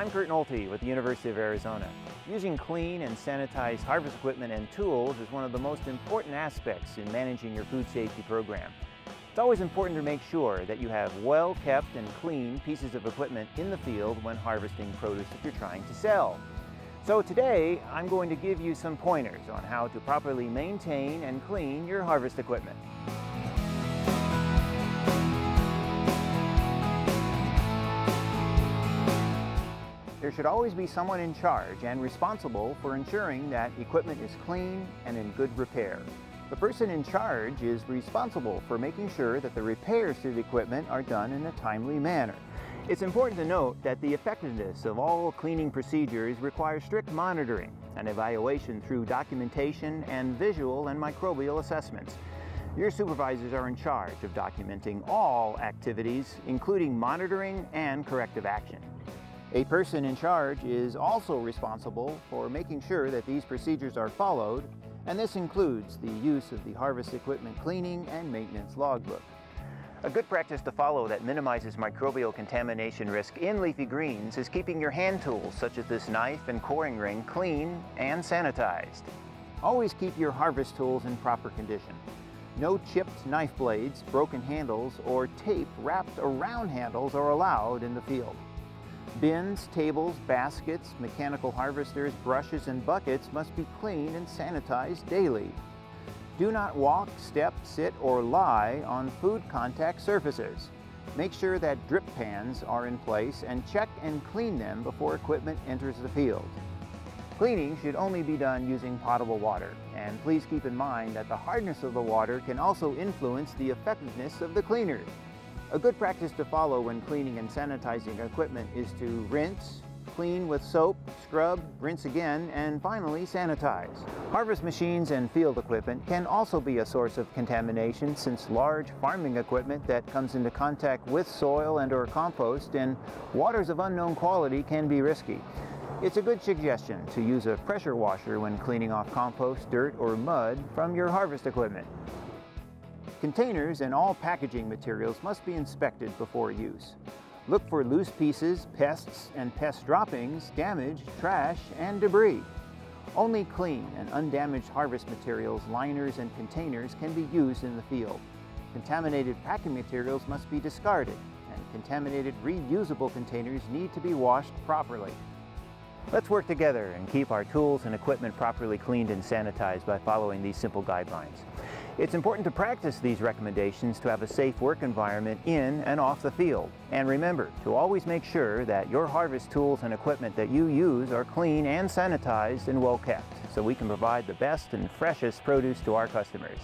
I'm Kurt Nolte with the University of Arizona. Using clean and sanitized harvest equipment and tools is one of the most important aspects in managing your food safety program. It's always important to make sure that you have well-kept and clean pieces of equipment in the field when harvesting produce that you're trying to sell. So today, I'm going to give you some pointers on how to properly maintain and clean your harvest equipment. There should always be someone in charge and responsible for ensuring that equipment is clean and in good repair. The person in charge is responsible for making sure that the repairs to the equipment are done in a timely manner. It's important to note that the effectiveness of all cleaning procedures requires strict monitoring and evaluation through documentation and visual and microbial assessments. Your supervisors are in charge of documenting all activities, including monitoring and corrective action. A person in charge is also responsible for making sure that these procedures are followed, and this includes the use of the harvest equipment cleaning and maintenance logbook. A good practice to follow that minimizes microbial contamination risk in leafy greens is keeping your hand tools, such as this knife and coring ring, clean and sanitized. Always keep your harvest tools in proper condition. No chipped knife blades, broken handles, or tape wrapped around handles are allowed in the field. Bins, tables, baskets, mechanical harvesters, brushes, and buckets must be cleaned and sanitized daily. Do not walk, step, sit, or lie on food contact surfaces. Make sure that drip pans are in place and check and clean them before equipment enters the field. Cleaning should only be done using potable water, and please keep in mind that the hardness of the water can also influence the effectiveness of the cleaner. A good practice to follow when cleaning and sanitizing equipment is to rinse, clean with soap, scrub, rinse again, and finally sanitize. Harvest machines and field equipment can also be a source of contamination since large farming equipment that comes into contact with soil and or compost and waters of unknown quality can be risky. It's a good suggestion to use a pressure washer when cleaning off compost, dirt, or mud from your harvest equipment. Containers and all packaging materials must be inspected before use. Look for loose pieces, pests, and pest droppings, damage, trash, and debris. Only clean and undamaged harvest materials, liners, and containers can be used in the field. Contaminated packing materials must be discarded, and contaminated reusable containers need to be washed properly. Let's work together and keep our tools and equipment properly cleaned and sanitized by following these simple guidelines. It's important to practice these recommendations to have a safe work environment in and off the field. And remember to always make sure that your harvest tools and equipment that you use are clean and sanitized and well kept so we can provide the best and freshest produce to our customers.